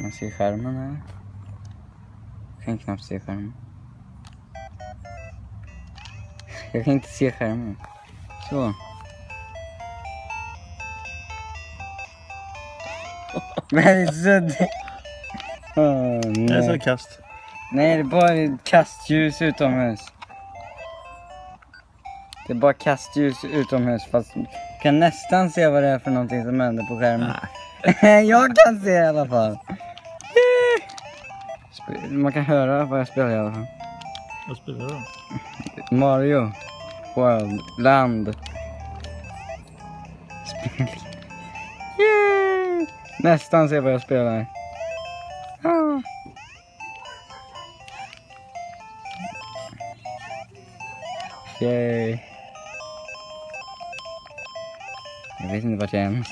Man ser skärmen här. Jag kan knappt se skärmen. Jag kan inte se skärmen. Så. Men suddigt. Åh, Det är så nej. kast. nej, det är bara kastljus utomhus. Det är bara kastljus utomhus fast kan nästan se vad det är för någonting som händer på skärmen. jag kan se i alla fall. Man kan höra vad jag spelar i alla fall. Vad spelar du? Mario. World. Land. Spel. Yay! Nästan se vad jag spelar. Ah. Yay. Jag vet inte vart jag är ens.